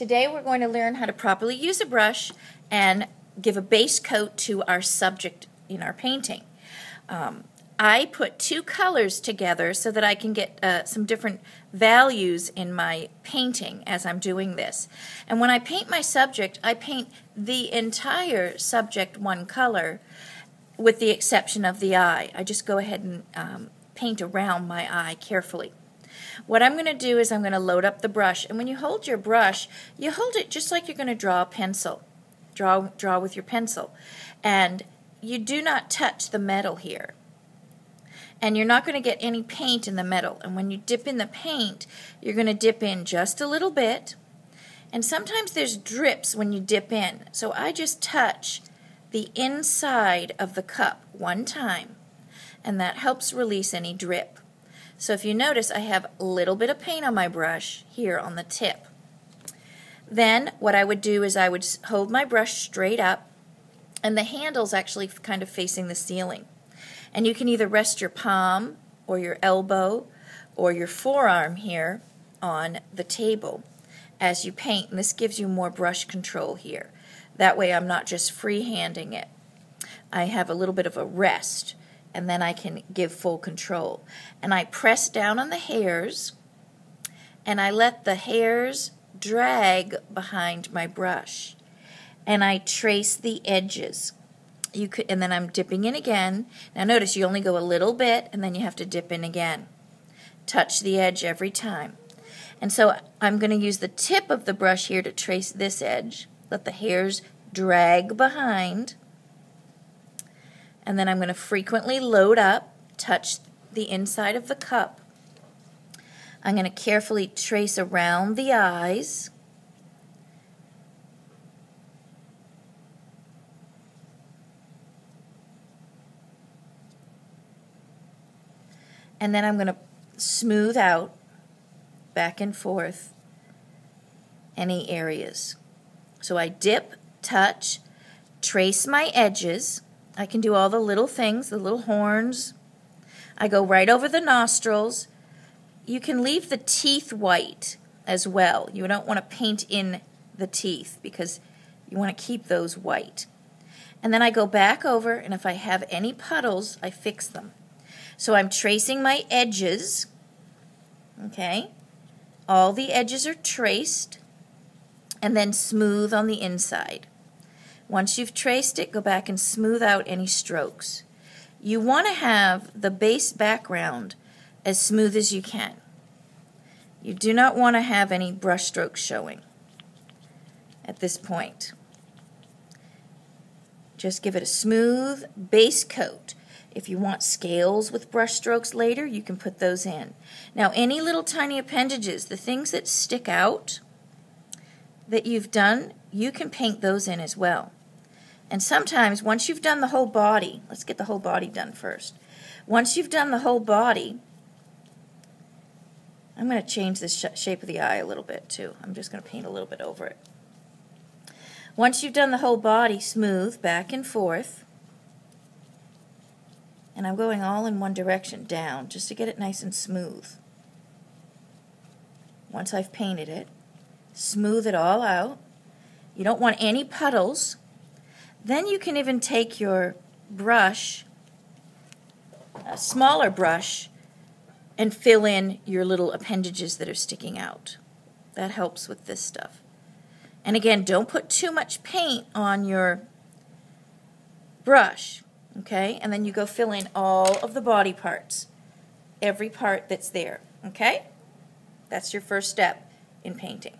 Today we're going to learn how to properly use a brush and give a base coat to our subject in our painting. Um, I put two colors together so that I can get uh, some different values in my painting as I'm doing this. And when I paint my subject, I paint the entire subject one color with the exception of the eye. I just go ahead and um, paint around my eye carefully. What I'm going to do is I'm going to load up the brush. And when you hold your brush, you hold it just like you're going to draw a pencil. Draw, draw with your pencil. And you do not touch the metal here. And you're not going to get any paint in the metal. And when you dip in the paint, you're going to dip in just a little bit. And sometimes there's drips when you dip in. So I just touch the inside of the cup one time. And that helps release any drip. So if you notice, I have a little bit of paint on my brush here on the tip. Then what I would do is I would hold my brush straight up and the handle's actually kind of facing the ceiling. And you can either rest your palm or your elbow or your forearm here on the table as you paint. And this gives you more brush control here. That way I'm not just freehanding it. I have a little bit of a rest and then I can give full control. And I press down on the hairs and I let the hairs drag behind my brush. And I trace the edges. You could, and then I'm dipping in again. Now notice you only go a little bit and then you have to dip in again. Touch the edge every time. And so I'm going to use the tip of the brush here to trace this edge. Let the hairs drag behind and then I'm going to frequently load up, touch the inside of the cup. I'm going to carefully trace around the eyes. And then I'm going to smooth out back and forth any areas. So I dip, touch, trace my edges I can do all the little things, the little horns. I go right over the nostrils. You can leave the teeth white as well. You don't want to paint in the teeth because you want to keep those white. And then I go back over, and if I have any puddles, I fix them. So I'm tracing my edges. Okay? All the edges are traced, and then smooth on the inside. Once you've traced it, go back and smooth out any strokes. You want to have the base background as smooth as you can. You do not want to have any brush strokes showing at this point. Just give it a smooth base coat. If you want scales with brush strokes later, you can put those in. Now, any little tiny appendages, the things that stick out that you've done, you can paint those in as well. And sometimes, once you've done the whole body, let's get the whole body done first. Once you've done the whole body, I'm going to change the sh shape of the eye a little bit too. I'm just going to paint a little bit over it. Once you've done the whole body smooth, back and forth, and I'm going all in one direction, down, just to get it nice and smooth. Once I've painted it, smooth it all out. You don't want any puddles then you can even take your brush, a smaller brush, and fill in your little appendages that are sticking out. That helps with this stuff. And again, don't put too much paint on your brush, okay? And then you go fill in all of the body parts, every part that's there, okay? That's your first step in painting.